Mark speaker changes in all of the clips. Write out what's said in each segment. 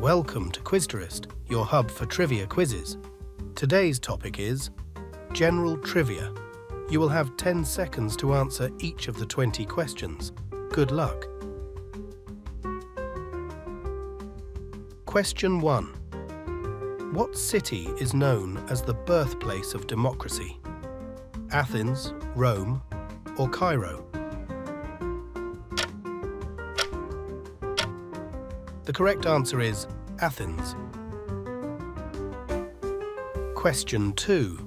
Speaker 1: Welcome to Quizterest, your hub for trivia quizzes. Today's topic is General Trivia. You will have 10 seconds to answer each of the 20 questions. Good luck. Question 1. What city is known as the birthplace of democracy? Athens, Rome, or Cairo? The correct answer is Athens. Question 2.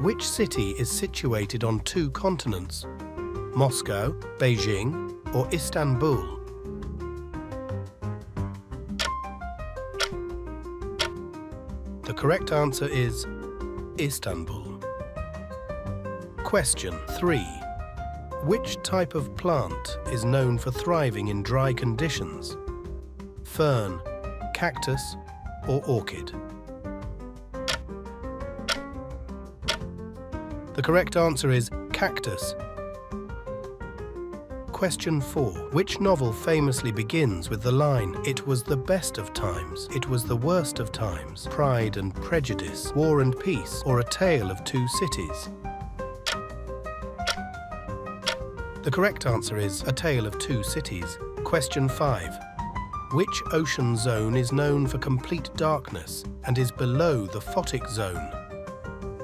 Speaker 1: Which city is situated on two continents? Moscow, Beijing or Istanbul? The correct answer is Istanbul. Question 3. Which type of plant is known for thriving in dry conditions? Fern, cactus or orchid? The correct answer is cactus. Question 4. Which novel famously begins with the line, It was the best of times, it was the worst of times, Pride and Prejudice, War and Peace, or A Tale of Two Cities? The correct answer is A Tale of Two Cities. Question 5. Which ocean zone is known for complete darkness and is below the photic zone?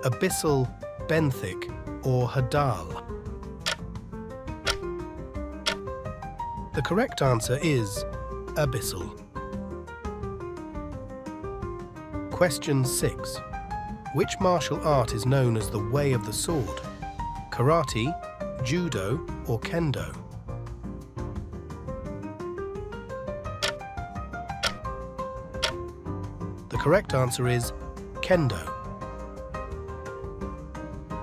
Speaker 1: Abyssal, benthic or hadal? The correct answer is abyssal. Question 6. Which martial art is known as the way of the sword? Karate, judo or kendo? Correct answer is Kendo.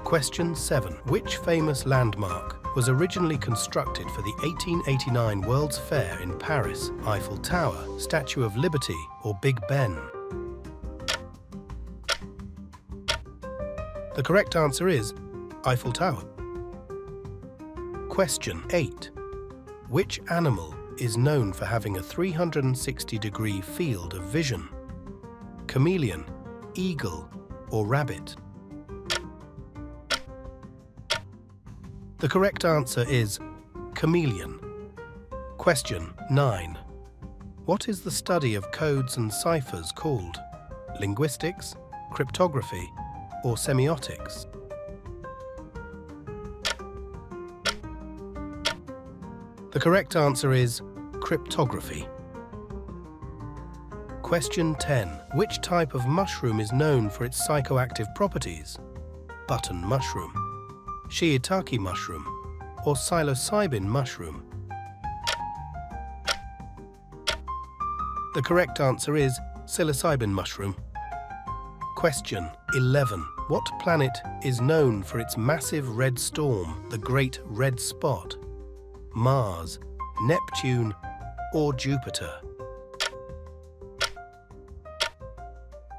Speaker 1: Question 7. Which famous landmark was originally constructed for the 1889 World's Fair in Paris? Eiffel Tower, Statue of Liberty or Big Ben? The correct answer is Eiffel Tower. Question 8. Which animal is known for having a 360 degree field of vision? Chameleon, eagle or rabbit? The correct answer is chameleon. Question 9. What is the study of codes and ciphers called? Linguistics, cryptography or semiotics? The correct answer is cryptography. Question 10. Which type of mushroom is known for its psychoactive properties? Button mushroom, shiitake mushroom, or psilocybin mushroom? The correct answer is psilocybin mushroom. Question 11. What planet is known for its massive red storm, the Great Red Spot? Mars, Neptune, or Jupiter?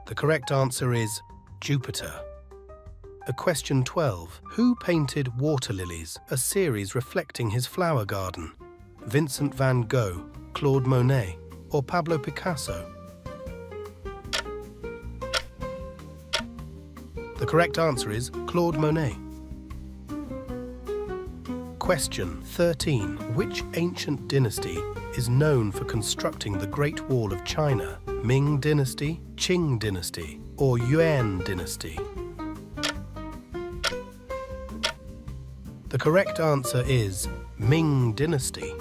Speaker 1: The correct answer is Jupiter. A question 12. Who painted Water Lilies, a series reflecting his flower garden? Vincent van Gogh, Claude Monet, or Pablo Picasso? The correct answer is Claude Monet. Question 13. Which ancient dynasty is known for constructing the Great Wall of China Ming Dynasty, Qing Dynasty, or Yuan Dynasty? The correct answer is Ming Dynasty.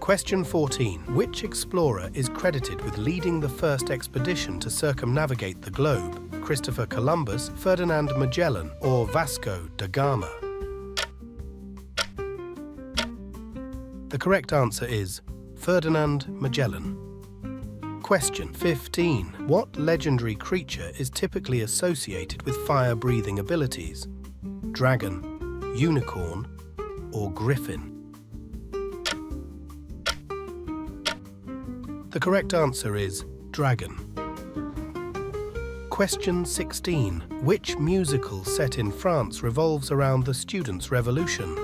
Speaker 1: Question 14. Which explorer is credited with leading the first expedition to circumnavigate the globe? Christopher Columbus, Ferdinand Magellan, or Vasco da Gama? The correct answer is Ferdinand Magellan. Question 15. What legendary creature is typically associated with fire-breathing abilities? Dragon, unicorn, or griffin? The correct answer is dragon. Question 16. Which musical set in France revolves around the Students' Revolution?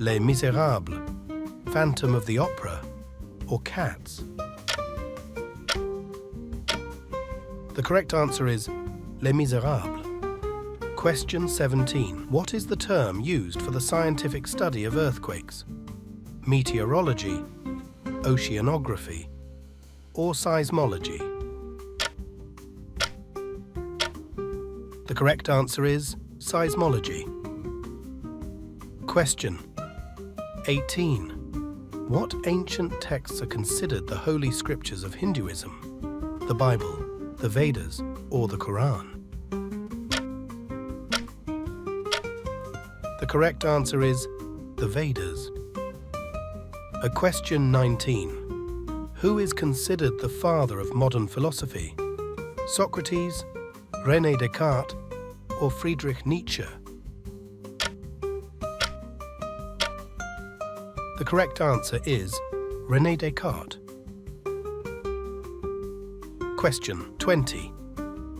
Speaker 1: Les Miserables, Phantom of the Opera, or Cats? The correct answer is Les Miserables. Question 17. What is the term used for the scientific study of earthquakes? Meteorology, oceanography, or seismology? The correct answer is seismology. Question 18. What ancient texts are considered the holy scriptures of Hinduism? The Bible, the Vedas, or the Quran? The correct answer is the Vedas. A question 19. Who is considered the father of modern philosophy? Socrates, René Descartes, or Friedrich Nietzsche? The correct answer is René Descartes. Question 20.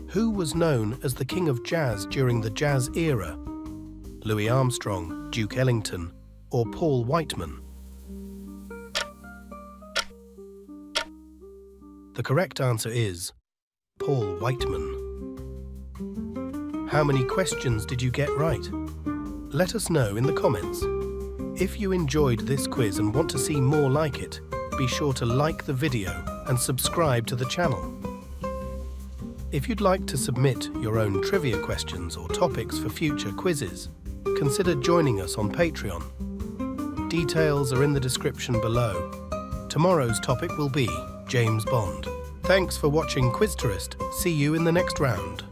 Speaker 1: Who was known as the king of jazz during the jazz era? Louis Armstrong, Duke Ellington, or Paul Whiteman? The correct answer is Paul Whiteman. How many questions did you get right? Let us know in the comments. If you enjoyed this quiz and want to see more like it, be sure to like the video and subscribe to the channel. If you'd like to submit your own trivia questions or topics for future quizzes, consider joining us on Patreon. Details are in the description below. Tomorrow's topic will be James Bond. Thanks for watching Quizterest. See you in the next round.